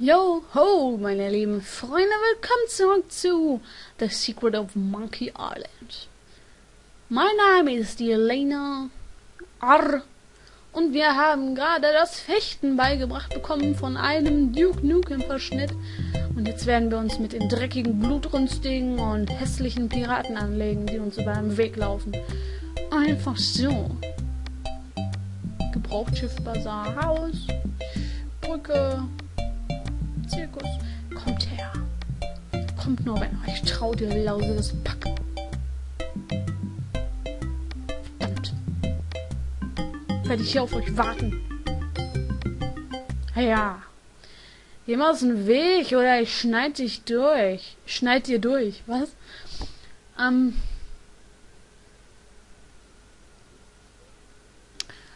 Yo ho, meine lieben Freunde, willkommen zurück zu The Secret of Monkey Island. Mein Name ist Elena Arr und wir haben gerade das Fechten beigebracht bekommen von einem Duke Nukem Verschnitt und jetzt werden wir uns mit den dreckigen, blutrünstigen und hässlichen Piraten anlegen, die uns über den Weg laufen. Einfach so. Gebrauchtschiff Bazar Haus, Brücke, Kommt nur, wenn euch traut, ihr lausiges Pack. Verdammt. Werde ich hier auf euch warten. Ja. Geh mal aus dem Weg oder ich schneid dich durch. Schneid dir durch. Was? Ähm.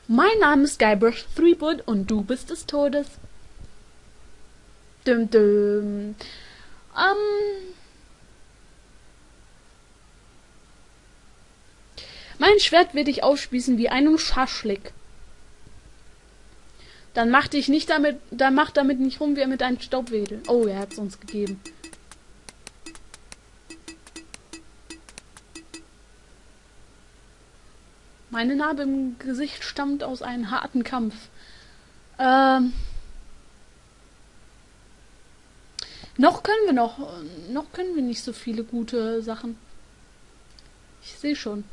Mein Name ist Guybrush Threepwood und du bist des Todes. Dum, dum. Ähm. Mein Schwert wird dich aufspießen wie einen Schaschlik. Dann mach dich nicht damit, dann mach damit nicht rum wie mit einem Staubwedel. Oh, er hat es uns gegeben. Meine Narbe im Gesicht stammt aus einem harten Kampf. Ähm. Noch können wir noch, noch können wir nicht so viele gute Sachen. Ich sehe schon.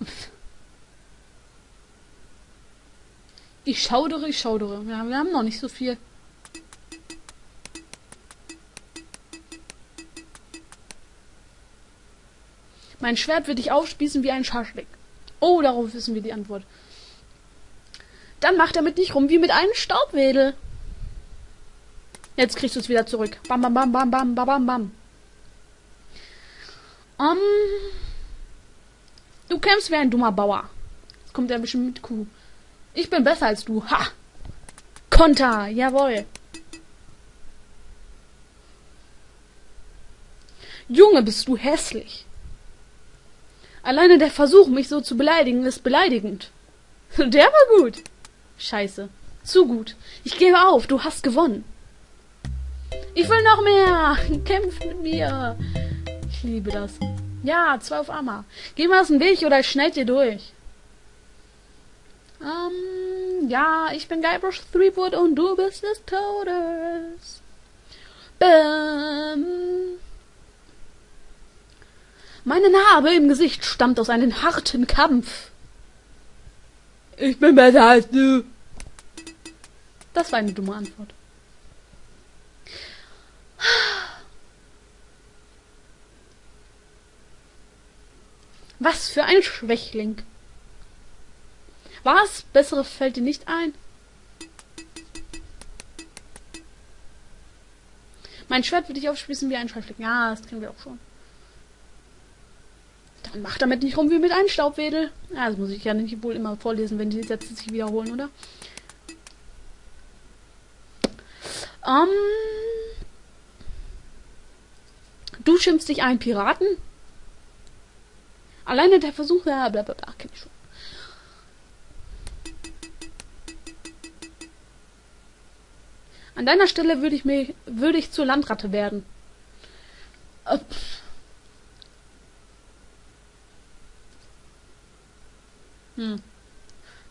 Ich schaudere, ich schaudere. Ja, wir haben noch nicht so viel. Mein Schwert wird dich aufspießen wie ein Schaschlik. Oh, darauf wissen wir die Antwort. Dann mach damit nicht rum wie mit einem Staubwedel. Jetzt kriegst du es wieder zurück. Bam, bam, bam, bam, bam, bam, bam, bam. Um, du kämpfst wie ein dummer Bauer. Jetzt kommt er bestimmt mit Kuh. Ich bin besser als du. Ha! Konter, jawohl. Junge, bist du hässlich. Alleine der Versuch, mich so zu beleidigen, ist beleidigend. Der war gut. Scheiße. Zu gut. Ich gebe auf, du hast gewonnen. Ich will noch mehr. Kämpf mit mir. Ich liebe das. Ja, zwei auf einmal. Geh mal aus dem Weg oder ich schneid dir durch. Ähm, ja, ich bin Guybrush Threepwood und du bist des Todes. Bäm. Meine Narbe im Gesicht stammt aus einem harten Kampf. Ich bin besser als du. Das war eine dumme Antwort. Was für ein Schwächling. Was? Bessere fällt dir nicht ein? Mein Schwert würde ich aufspießen wie ein Schwächling. Ja, das kennen wir auch schon. Dann mach damit nicht rum wie mit einem Staubwedel. Ja, das muss ich ja nicht wohl immer vorlesen, wenn die Sätze sich wiederholen, oder? Ähm. Du schimpfst dich einen Piraten? Alleine der Versuch, ja, bla bla bla, kenn ich schon. An deiner Stelle würde ich mir, würde ich zur Landratte werden. Äh, hm.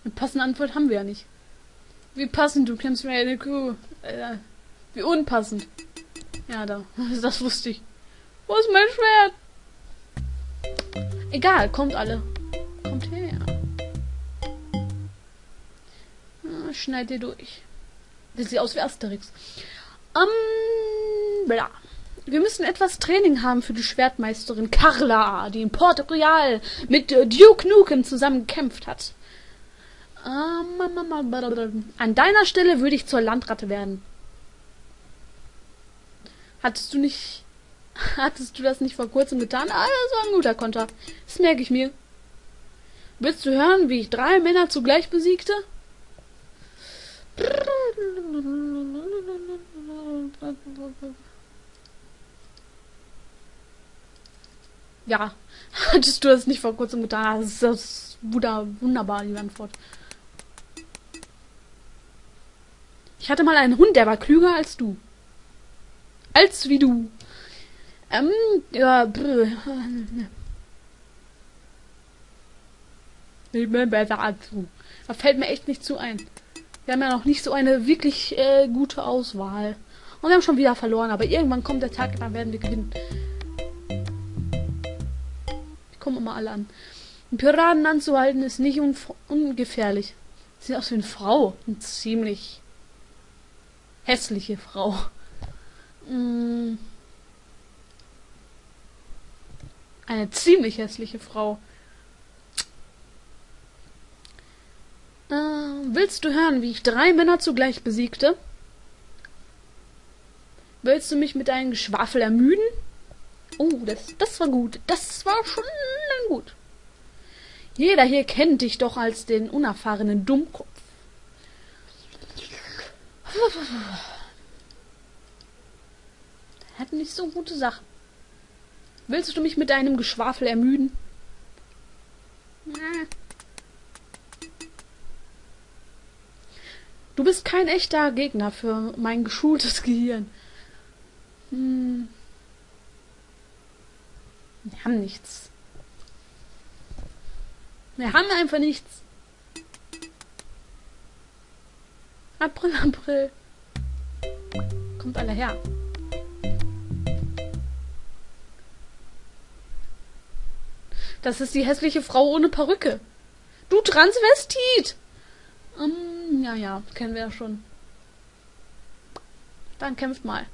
Eine passende Antwort haben wir ja nicht. Wie passend, du kennst mir eine Kuh. Äh, wie unpassend. Ja, da. Das wusste ich. Wo ist mein Schwert? Egal, kommt alle. Kommt her. Ah, schneid dir durch. Das sieht aus wie Asterix. Um, bla. Wir müssen etwas Training haben für die Schwertmeisterin Carla, die in Port Royal mit Duke Nukem zusammen gekämpft hat. Um, an deiner Stelle würde ich zur Landratte werden. Hattest du nicht. Hattest du das nicht vor kurzem getan? Ah, das war ein guter Konter. Das merke ich mir. Willst du hören, wie ich drei Männer zugleich besiegte? Ja, hattest du das nicht vor kurzem getan? Das ist, das wunderbar, die Antwort. Ich hatte mal einen Hund, der war klüger als du. Als wie du. Ähm, ja, brr. Ich bin besser du. Da fällt mir echt nicht zu ein. Wir haben ja noch nicht so eine wirklich äh, gute Auswahl. Und wir haben schon wieder verloren, aber irgendwann kommt der Tag, dann werden wir gewinnen. Die kommen immer alle an. Einen Piraten anzuhalten ist nicht ungefährlich. Sieht aus wie eine Frau. Eine ziemlich hässliche Frau. Mm. Eine ziemlich hässliche Frau. Äh, willst du hören, wie ich drei Männer zugleich besiegte? Willst du mich mit deinem Geschwafel ermüden? Oh, das, das war gut. Das war schon gut. Jeder hier kennt dich doch als den unerfahrenen Dummkopf. Hat nicht so gute Sachen. Willst du mich mit deinem Geschwafel ermüden? Du bist kein echter Gegner für mein geschultes Gehirn. Hm. Wir haben nichts. Wir haben einfach nichts. April, April. Kommt alle her. Das ist die hässliche Frau ohne Perücke. Du Transvestit! Um, ja, ja, kennen wir ja schon. Dann kämpft mal.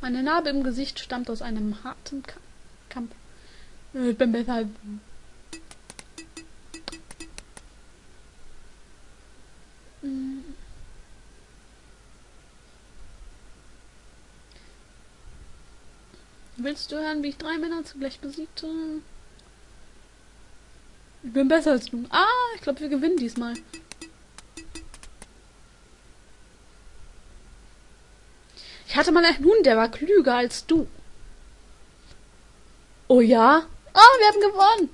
Meine Narbe im Gesicht stammt aus einem harten Kampf. Ich bin besser. Willst du hören, wie ich drei Männer zugleich besiegte? Ich bin besser als du. Ah, ich glaube, wir gewinnen diesmal. Ich hatte mal einen Hund, der war klüger als du. Oh ja? Ah, oh, wir haben gewonnen.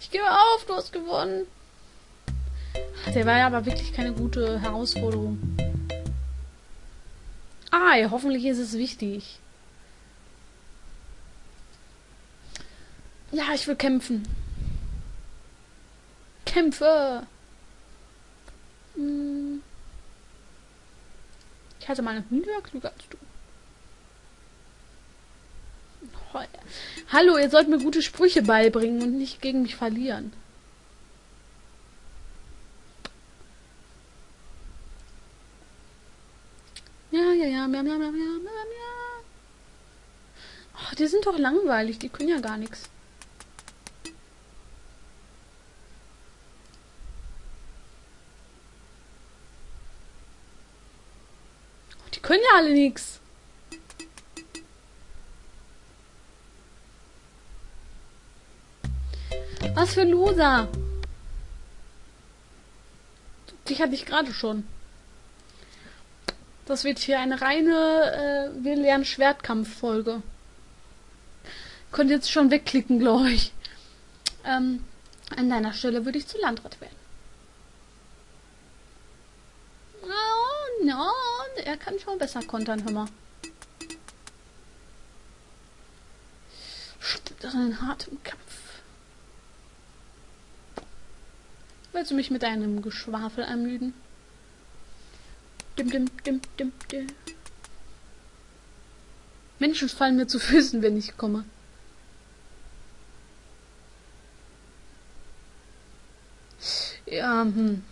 Ich gebe auf, du hast gewonnen. Der war ja aber wirklich keine gute Herausforderung. Ah, ja, hoffentlich ist es wichtig. Ja, ich will kämpfen. Kämpfe! Hm. Ich hatte Hund, der klüger als du. Hallo, ihr sollt mir gute Sprüche beibringen und nicht gegen mich verlieren. Ja, ja, ja, miam, miam, miam, miam, miam. Oh, die sind doch langweilig, die können ja gar nichts. Können ja alle nichts. Was für Loser. Dich hatte ich gerade schon. Das wird hier eine reine äh, Wir lernen Schwertkampf-Folge. Könnt jetzt schon wegklicken, glaube ich. Ähm, an deiner Stelle würde ich zu Landrat werden. Oh, no er kann schon besser kontern, hör mal. Das ist ein harten Kampf. Willst du mich mit deinem Geschwafel ermüden? Dim, dim, dim, dim, dim. Menschen fallen mir zu Füßen, wenn ich komme. Ja, hm.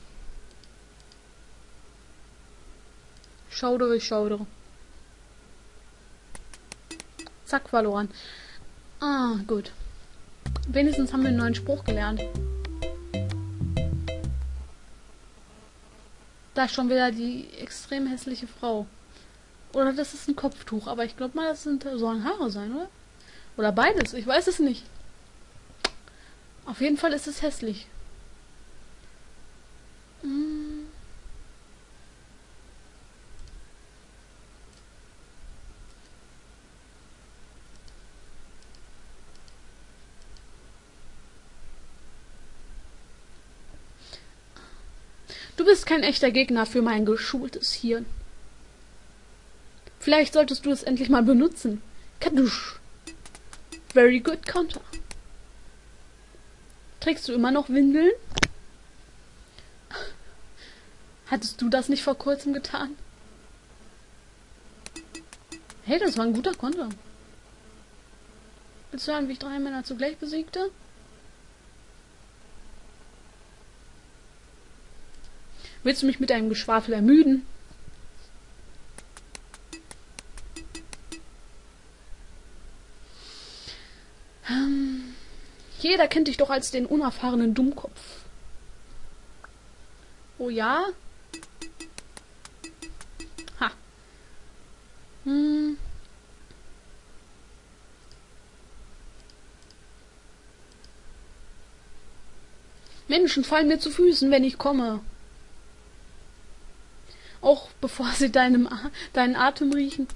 Schaudere, schaudere. Zack, verloren. Ah, gut. Wenigstens haben wir einen neuen Spruch gelernt. Da ist schon wieder die extrem hässliche Frau. Oder das ist ein Kopftuch, aber ich glaube mal, das sind, sollen Haare sein, oder? Oder beides, ich weiß es nicht. Auf jeden Fall ist es hässlich. Du bist kein echter Gegner für mein geschultes Hirn. Vielleicht solltest du es endlich mal benutzen. Kadusch. Very good counter. Trägst du immer noch Windeln? Hattest du das nicht vor kurzem getan? Hey, das war ein guter Konter. Willst du hören, wie ich drei Männer zugleich besiegte? Willst du mich mit deinem Geschwafel ermüden? Ähm, jeder kennt dich doch als den unerfahrenen Dummkopf. Oh ja? Ha. Hm. Menschen fallen mir zu Füßen, wenn ich komme. Auch bevor sie deinem, deinen Atem riechen.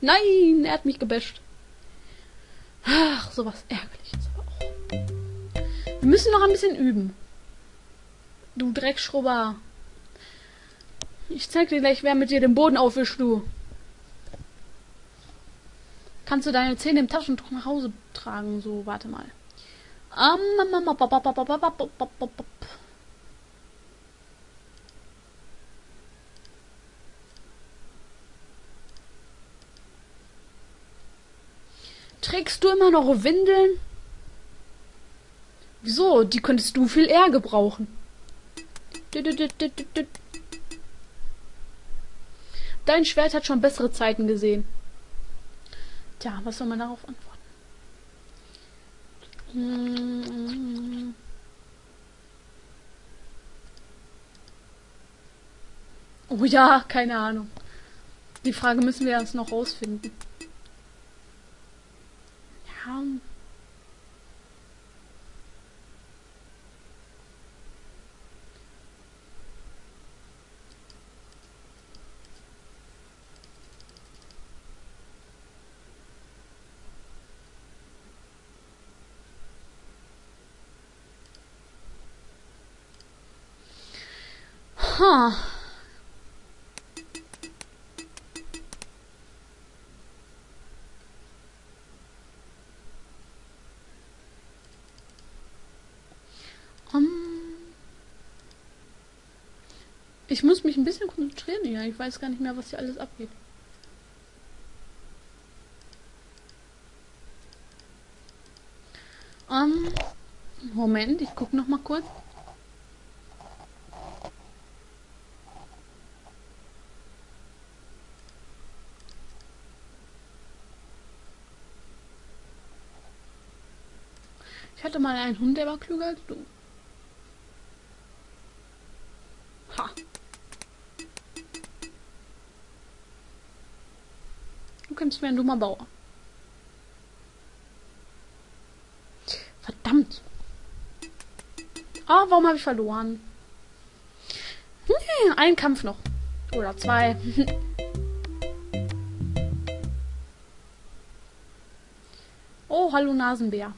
Nein, er hat mich gebäscht. Ach, sowas ärgerliches aber auch. Wir müssen noch ein bisschen üben. Du Dreckschrubber. Ich zeig dir gleich, wer mit dir den Boden aufwischt, du. Kannst du deine Zähne im Taschentuch nach Hause tragen? So, warte mal. Trägst du immer noch Windeln? Wieso? Die könntest du viel eher gebrauchen. Dein Schwert hat schon bessere Zeiten gesehen. Tja, was soll man darauf antworten? Oh ja, keine Ahnung. Die Frage müssen wir erst noch rausfinden. Ja. Huh. Um. Ich muss mich ein bisschen konzentrieren hier. Ich weiß gar nicht mehr, was hier alles abgeht. Um, Moment, ich gucke noch mal kurz. Ich hatte mal einen Hund, der war klüger als du. Kennst mir ein dummer Bauer. Verdammt. Ah, oh, warum habe ich verloren? Ein Kampf noch. Oder zwei. oh, hallo Nasenbär.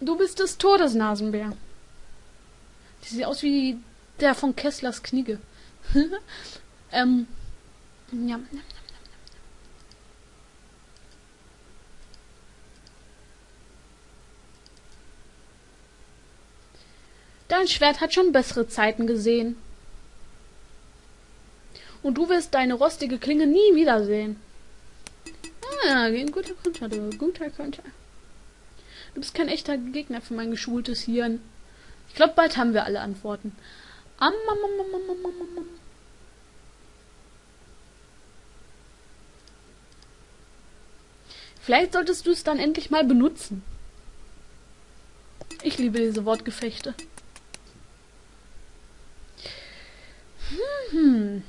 Du bist das Todesnasenbär. Die sieht aus wie der von Kesslers Knigge. ähm, ja. Dein Schwert hat schon bessere Zeiten gesehen. Und du wirst deine rostige Klinge nie wiedersehen. Ah, ein guter Konter, du. Guter Konter. Du bist kein echter Gegner für mein geschultes Hirn. Ich glaube, bald haben wir alle Antworten. Am, am, am, am, am, am, am. Vielleicht solltest du es dann endlich mal benutzen. Ich liebe diese Wortgefechte. Hm.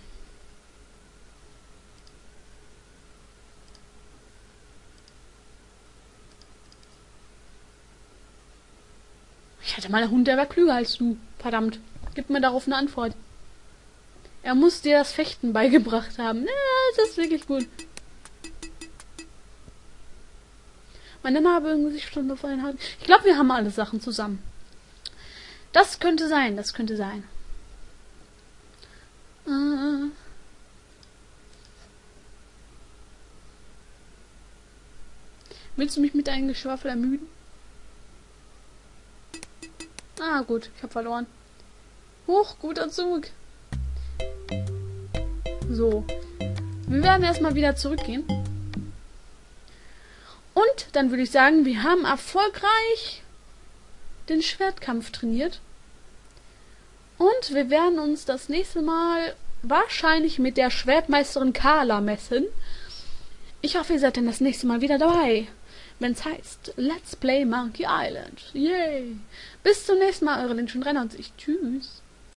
Ich hatte mal einen Hund, der war klüger als du. Verdammt. Gib mir darauf eine Antwort. Er muss dir das Fechten beigebracht haben. Ja, das ist wirklich gut. Meine Narbe im Gesicht schon gefallen hat. Ich glaube, wir haben alle Sachen zusammen. Das könnte sein, das könnte sein. Äh. Willst du mich mit deinem Geschwafel ermüden? Ah, gut, ich habe verloren. Hoch, guter Zug. So. Wir werden erstmal wieder zurückgehen. Und dann würde ich sagen, wir haben erfolgreich den Schwertkampf trainiert. Und wir werden uns das nächste Mal wahrscheinlich mit der Schwertmeisterin Carla messen. Ich hoffe, ihr seid dann das nächste Mal wieder dabei, wenn es heißt Let's Play Monkey Island. Yay! Bis zum nächsten Mal, eure Lynch und Renner und ich. Tschüss.